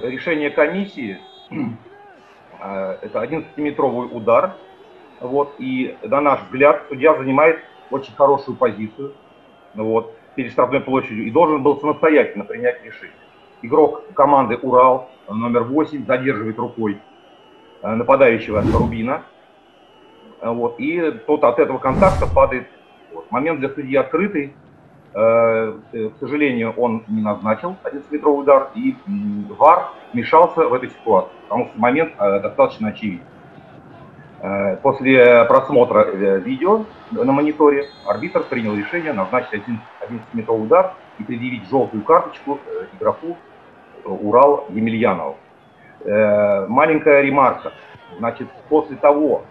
решение комиссии, э, это 11-метровый удар, вот, и на наш взгляд судья занимает очень хорошую позицию, вот, перед штрафной площадью и должен был самостоятельно принять решение. Игрок команды «Урал» номер 8 задерживает рукой э, нападающего Рубина, вот, и тот от этого контакта падает. Вот. Момент для судьи открытый, к сожалению, он не назначил 11-метровый удар, и ВАР вмешался в эту ситуацию, потому что момент э, достаточно очевиден. После просмотра видео на мониторе арбитр принял решение назначить 11-метровый удар и предъявить желтую карточку игроку Урал Емельянову. Маленькая ремарка. Значит, после того,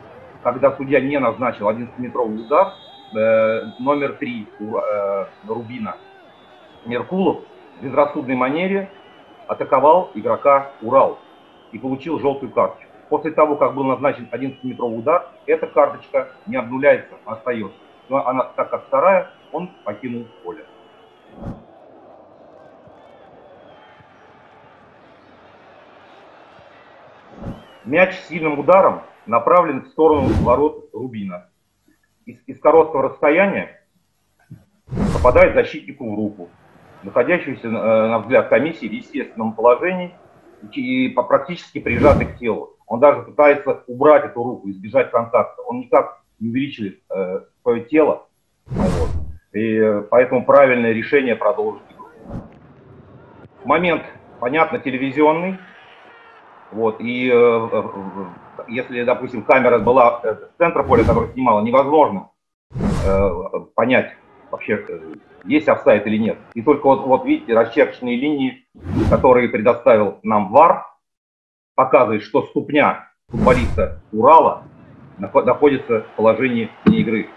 когда судья не назначил 11-метровый удар, Э, номер три э, Рубина Меркулов в безрассудной манере атаковал игрока Урал и получил желтую карточку. После того, как был назначен 11-метровый удар, эта карточка не обнуляется, остается. Но она, так как вторая, он покинул поле. Мяч сильным ударом направлен в сторону ворот Рубина из, из короткого расстояния попадает защитнику в руку, находящуюся, э, на взгляд комиссии, в естественном положении и практически прижатый к телу. Он даже пытается убрать эту руку, избежать контакта. Он никак не увеличивает э, свое тело. Вот. И поэтому правильное решение продолжить. Момент, понятно, телевизионный. Вот, и э, если, допустим, камера была э, с центра поля, которая снимала, невозможно э, понять вообще, э, есть офсайт или нет. И только вот, вот видите, расчерченные линии, которые предоставил нам ВАР, показывает, что ступня футболиста Урала находится в положении вне игры.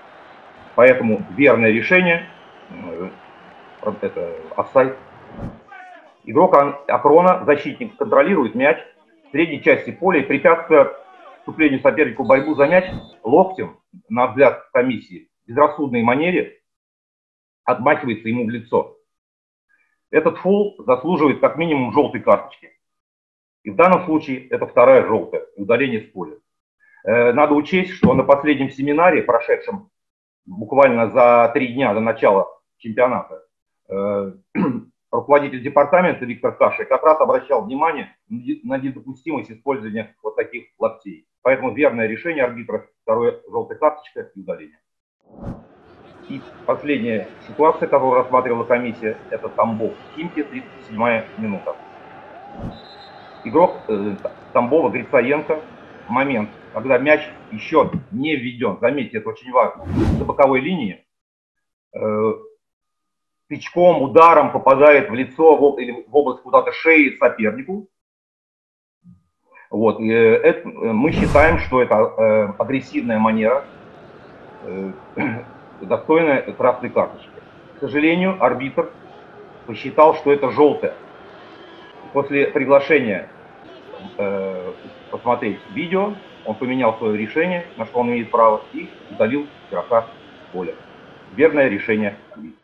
Поэтому верное решение э, это офсайт. Игрок Акрона, защитник, контролирует мяч средней части поля и препятствуя вступлению сопернику борьбу за мяч локтем, на взгляд комиссии, в безрассудной манере отмахивается ему в лицо. Этот фул заслуживает как минимум желтой карточки. И в данном случае это вторая желтая, удаление с поля. Э, надо учесть, что на последнем семинаре, прошедшем буквально за три дня до начала чемпионата, э, руководитель департамента Виктор Каши как раз обращал внимание на недопустимость использования вот таких локтей. Поэтому верное решение арбитра, второе желтая карточка и удаление. И последняя ситуация, которую рассматривала комиссия, это Тамбов. Химки, 37 минута. Игрок э, Тамбова, Грицаенко, момент, когда мяч еще не введен, заметьте, это очень важно, до боковой линии, э, тычком, ударом попадает в лицо в, или в область куда-то шеи сопернику, вот, и э, это, э, мы считаем, что это э, агрессивная манера, э, достойная красной карточки. К сожалению, арбитр посчитал, что это желтое. После приглашения э, посмотреть видео, он поменял свое решение, на что он имеет право, и удалил игрока поля. Верное решение арбитра.